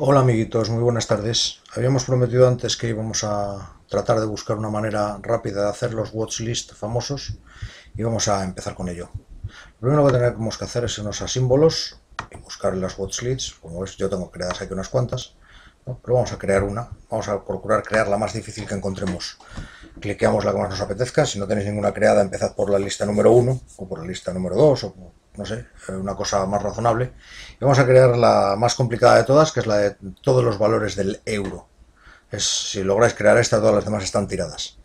Hola amiguitos, muy buenas tardes. Habíamos prometido antes que íbamos a tratar de buscar una manera rápida de hacer los watchlist famosos y vamos a empezar con ello. Lo primero que tenemos que hacer es irnos a símbolos y buscar las watchlists. Como veis yo tengo creadas aquí unas cuantas, pero vamos a crear una. Vamos a procurar crear la más difícil que encontremos. Cliqueamos la que más nos apetezca. Si no tenéis ninguna creada, empezad por la lista número 1 o por la lista número 2 o no sé, una cosa más razonable. Y vamos a crear la más complicada de todas, que es la de todos los valores del euro. Es, si lográis crear esta, todas las demás están tiradas.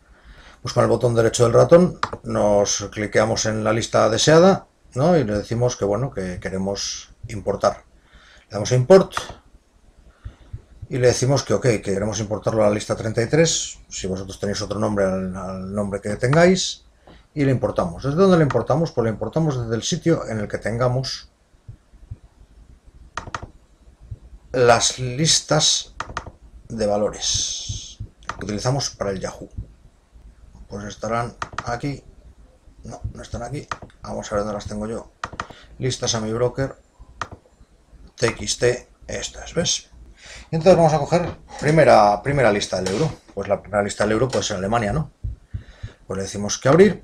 Pues el botón derecho del ratón nos cliqueamos en la lista deseada ¿no? y le decimos que bueno que queremos importar. Le damos a import y le decimos que ok, que queremos importarlo a la lista 33. Si vosotros tenéis otro nombre al nombre que tengáis, y le importamos. ¿Desde dónde le importamos? Pues le importamos desde el sitio en el que tengamos las listas de valores que utilizamos para el Yahoo. Pues estarán aquí. No, no están aquí. Vamos a ver dónde las tengo yo. Listas a mi broker. TXT. Estas, ¿ves? Y entonces vamos a coger primera, primera lista del euro. Pues la primera lista del euro puede ser Alemania, ¿no? Pues le decimos que abrir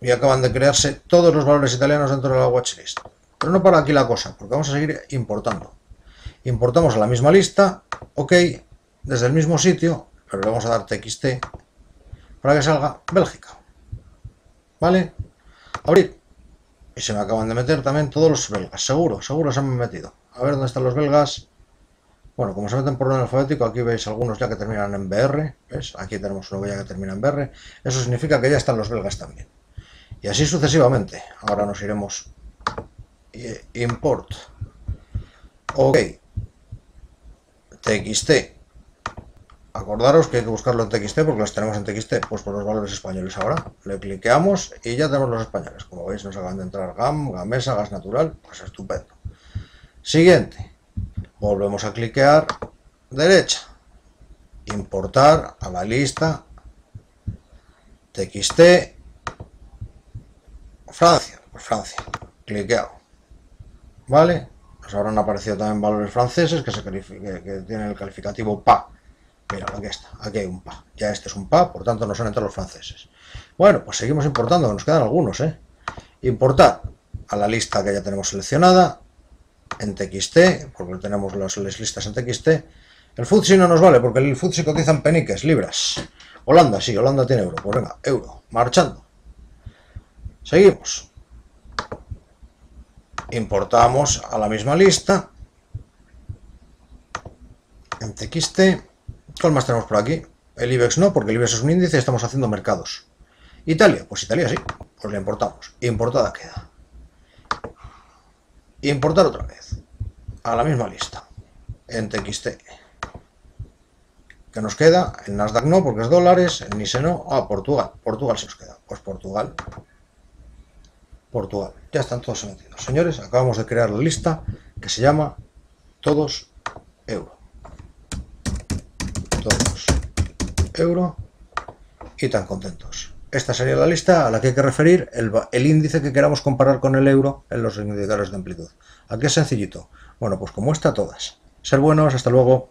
y acaban de crearse todos los valores italianos dentro de la watchlist. Pero no para aquí la cosa, porque vamos a seguir importando. Importamos a la misma lista, ok, desde el mismo sitio, pero le vamos a dar txt para que salga Bélgica. ¿Vale? Abrir. Y se me acaban de meter también todos los belgas, seguro, seguro se han metido. A ver dónde están los belgas. Bueno, como se meten por orden alfabético, aquí veis algunos ya que terminan en BR. ¿ves? Aquí tenemos uno ya que termina en BR. Eso significa que ya están los belgas también. Y así sucesivamente. Ahora nos iremos import. Ok. TXT. Acordaros que hay que buscarlo en TXT porque los tenemos en TXT, pues por los valores españoles ahora. Le cliqueamos y ya tenemos los españoles. Como veis nos acaban de entrar GAM, Gamesa, gas natural, pues estupendo. Siguiente. Volvemos a cliquear derecha. Importar a la lista TXT Francia, pues Francia, cliqueado. ¿Vale? Pues ahora han aparecido también valores franceses que, se que, tienen el calificativo PA. Mira, aquí está, aquí hay un PA. Ya este es un PA, por tanto no son entre los franceses. Bueno, pues seguimos importando, nos quedan algunos, ¿eh? Importar a la lista que ya tenemos seleccionada en TXT, porque tenemos las, listas en TXT. El FTSE no nos vale, porque el FTSE cotiza en peniques, libras. Holanda, sí, Holanda tiene euro. Pues venga, euro, marchando. Seguimos. Importamos a la misma lista. En TXT. ¿Cuál más tenemos por aquí? El IBEX no, porque el IBEX es un índice y estamos haciendo mercados. Italia, pues Italia sí, pues la importamos. Importada queda. Importar otra vez. A la misma lista. En TXT. ¿Qué nos queda? El Nasdaq no, porque es dólares. El NISE no. Ah, Portugal. Portugal se nos queda. Pues Portugal. Portugal. Ya están todos metidos. Señores, acabamos de crear la lista que se llama Todos Euro. Todos Euro y tan contentos. Esta sería la lista a la que hay que referir el, el, índice que queramos comparar con el euro en los indicadores de amplitud. Aquí es sencillito. Bueno, pues como está todas. Ser buenos, hasta luego.